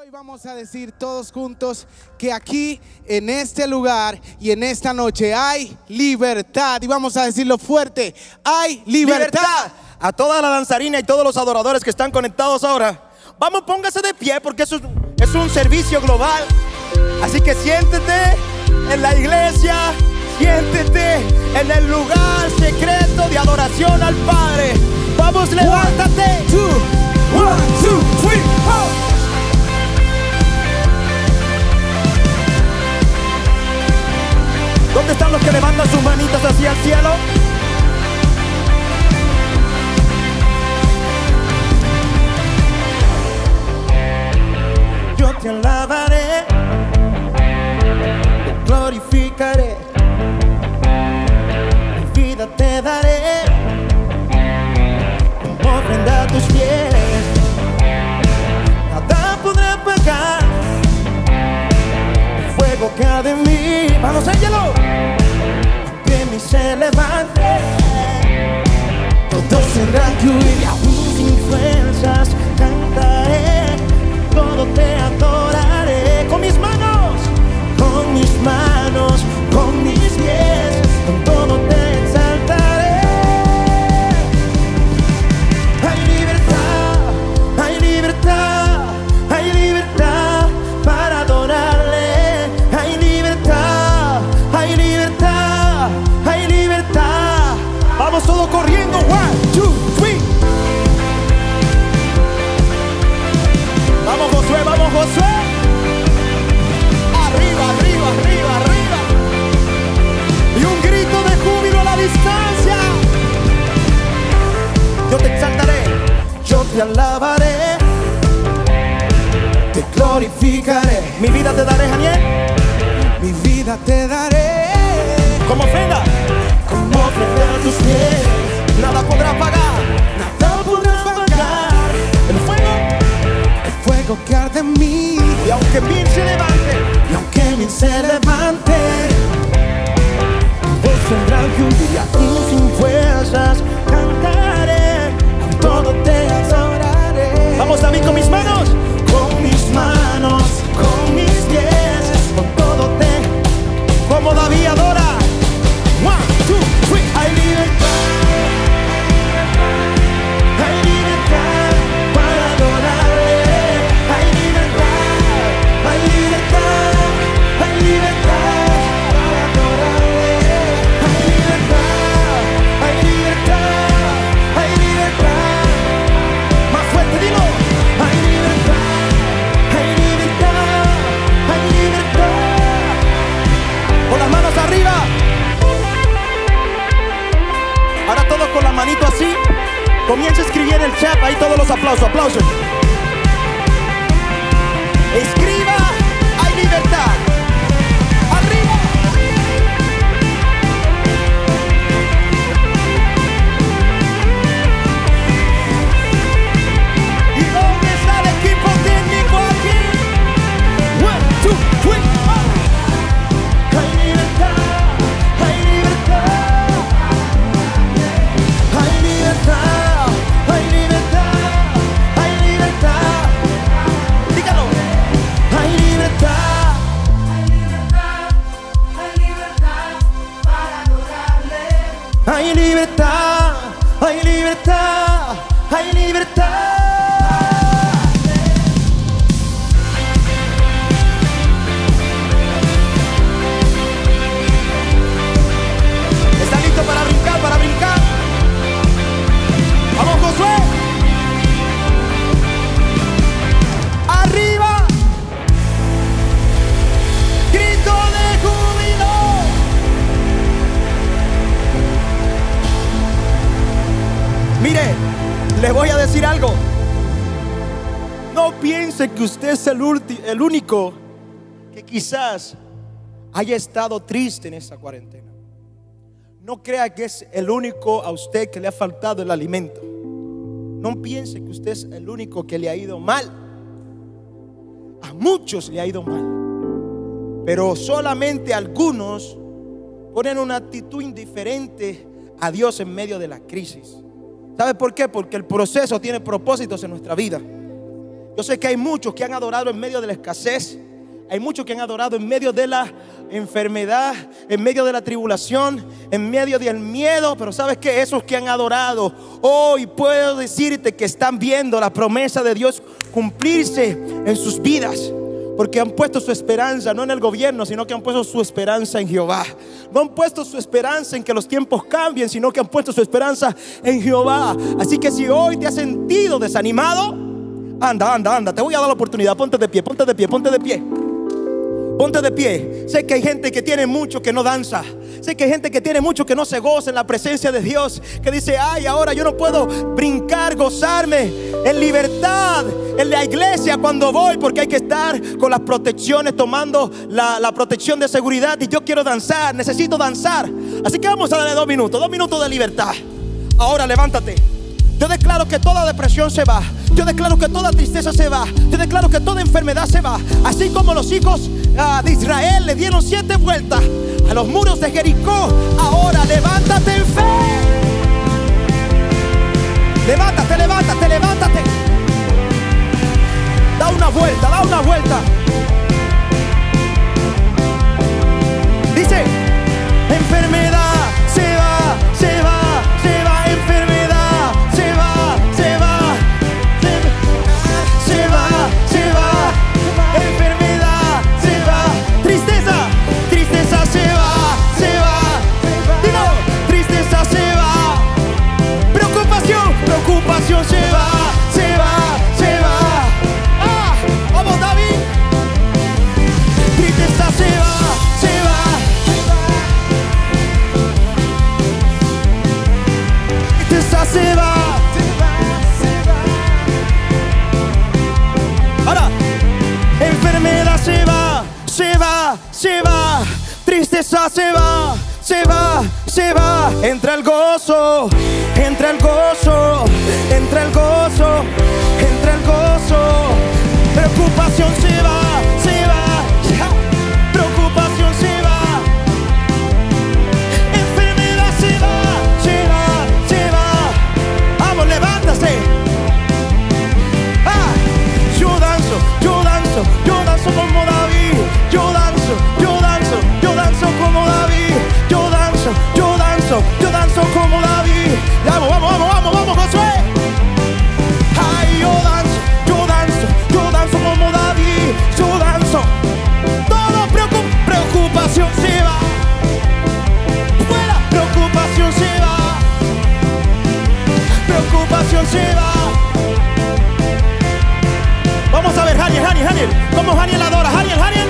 hoy vamos a decir todos juntos que aquí, en este lugar y en esta noche hay libertad. Y vamos a decirlo fuerte, hay libertad. libertad a toda la danzarina y todos los adoradores que están conectados ahora. Vamos, póngase de pie porque eso es, es un servicio global. Así que siéntete en la iglesia, siéntete en el lugar secreto de adoración al Padre. Vamos, levántate. Two, one, two, three, four. ¿Dónde están los que levantan sus manitas hacia el cielo? Yo te alabaré, te glorificaré, tendrán que sin fuerzas cantaré. Todo te adoraré con mis manos, con mis manos, con mis pies, con todo te exaltaré. Hay libertad, hay libertad, Josué. Arriba, arriba, arriba, arriba. Y un grito de júbilo a la distancia. Yo te exaltaré, yo te alabaré, te glorificaré. Mi vida te daré, Daniel, Mi vida te daré. Se levante, los aplausos, hay libertad. Le voy a decir algo. No piense que usted es el, único que quizás haya estado triste en esta cuarentena. No crea que es el único a usted que le ha faltado el alimento. No piense que usted es el único que le ha ido mal. A muchos le ha ido mal. Pero solamente algunos ponen una actitud indiferente a Dios en medio de la crisis. ¿Sabe por qué? Porque el proceso tiene propósitos en nuestra vida. Yo sé que hay muchos que han adorado en medio de la escasez. Hay muchos que han adorado en medio de la enfermedad, en medio de la tribulación, en medio del miedo. Pero sabes que esos que han adorado, hoy puedo decirte que están viendo la promesa de Dios cumplirse en sus vidas. Porque han puesto su esperanza no en el gobierno, sino que han puesto su esperanza en Jehová. No han puesto su esperanza en que los tiempos cambien, sino que han puesto su esperanza en Jehová. Así que si hoy te has sentido desanimado, anda, anda, anda. Te voy a dar la oportunidad. Ponte de pie, ponte de pie, ponte de pie. Ponte de pie. Sé que hay gente que tiene mucho que no danza. Que hay gente que tiene mucho que no se goza en la presencia de Dios. Que dice, ay, ahora yo no puedo brincar, gozarme en libertad en la iglesia cuando voy porque hay que estar con las protecciones, tomando la, la protección de seguridad. Y yo quiero danzar, necesito danzar. Así que vamos a darle dos minutos, dos minutos de libertad. Ahora levántate. Yo declaro que toda depresión se va. Yo declaro que toda tristeza se va. Yo declaro que toda enfermedad se va. Así como los hijos ah, de Israel le dieron siete vueltas a los muros de Jericó. Ahora levántate en fe. Se va. Tristeza se va, se va, se va. Entra el gozo, entra el gozo, entra el gozo, entra el gozo. Preocupación se va, Vamos a ver, Haniel, Haniel, Haniel. ¿Cómo Haniel adora? Haniel, Haniel.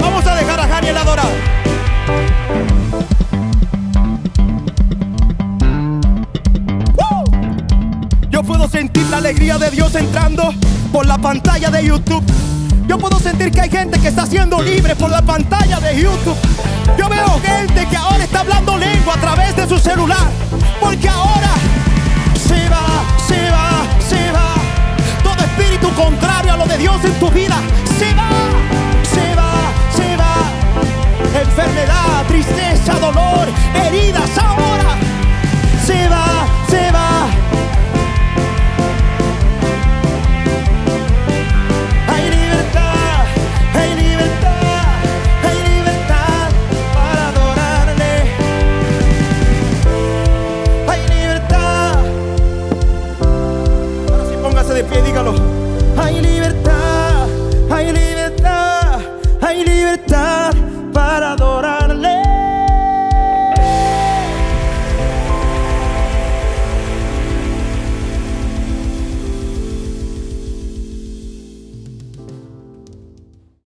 Vamos a dejar a Haniel adorar. Yo puedo sentir la alegría de Dios entrando por la pantalla de YouTube. Yo puedo sentir que hay gente que está siendo libre por la pantalla de YouTube. Yo veo gente que ahora está hablando lengua a través de su celular. Porque ahora se va, se va, se va. Todo espíritu contrario a lo de Dios libertad